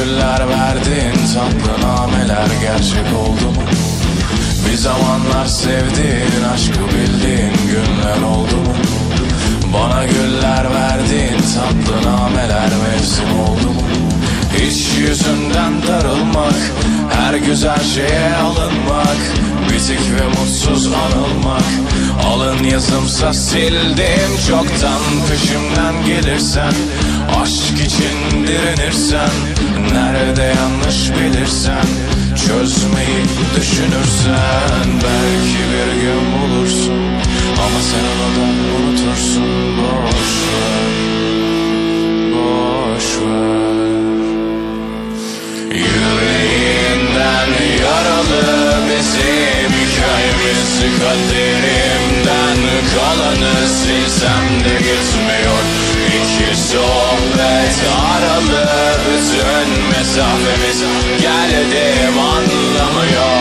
güller verdin tatlı nameler gerçek oldu mu? Bir zamanlar sevdiğin aşkı bildiğin günler oldu mu? Bana güller verdin tatlı nameler mevsim oldu mu? Hiç yüzünden darılmak Her güzel şeye alınmak Bitik ve mutsuz anılmak. Alın yazımsa sildim çoktan. Peşimden gelirsen Aşk için direnirsen Nerede yanlış bilirsen Çözmeyi düşünürsen Belki Kaderimden kalanı silsem de gitmiyor. İki sohbet aralı bütün mesafemiz Geldim anlamıyor.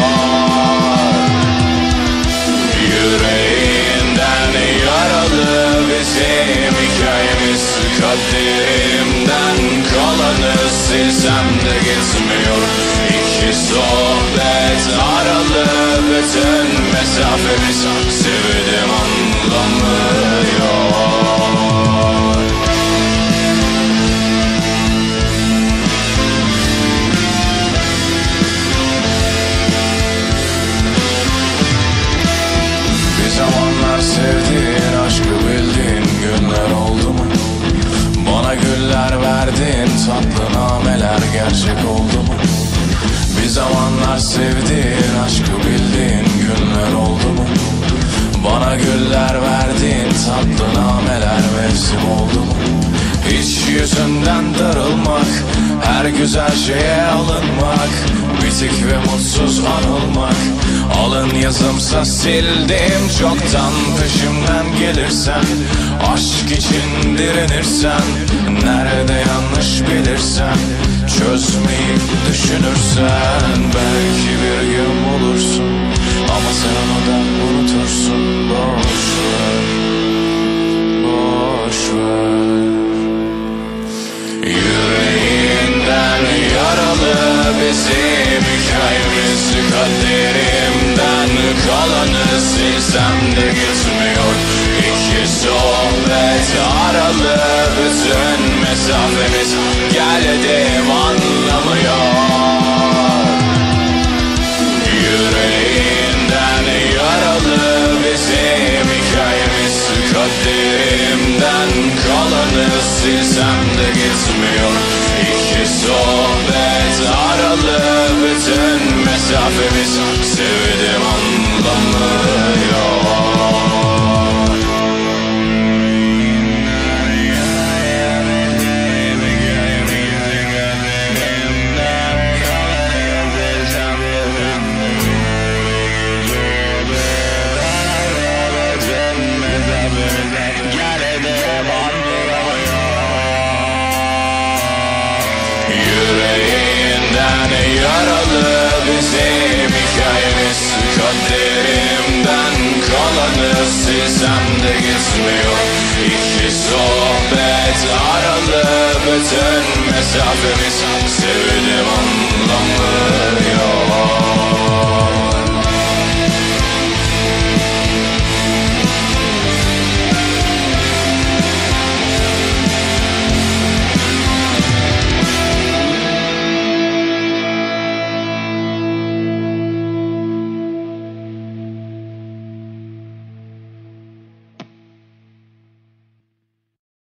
Yüreğinden yaralı bizim hikayemiz. Kaderimden kalanı silsem de gitmiyor. İki sohbet aralı bütün mesafemiz Sevdim zamanlar sevdiğin aşkı bildiğin günler oldu mu? Bana güller verdin tatlı nameler mevsim oldu mu? Hiç yüzünden darılmak Her güzel şeye alınmak Bitik ve mutsuz anılmak. Alın yazımsa sildim. Çoktan Peşimden gelirsen Aşk için direnirsen Nerede yanlış bilirsen Çözmeyi düşünürsen Belki bir gün bulursun. Ama sen onu da unutursun. Boş ver Boş ver. Yüreğinden yaralı bizim Kalanı silsem de gitmiyor İki sohbet aralı bütün mesafemiz. Geldim anlamıyor. Yüreğinden yaralı bizim hikayemiz. Kaderimden kalanı silsem de gitmiyor İki sohbet aralı bütün mesafemiz. Sevdim anlamıyor Yani yaralı bizim hikayemiz. Kaderimden kalanı sizemde gitmiyor İki sohbet aralı bütün mesafemiz. Sevdim onu.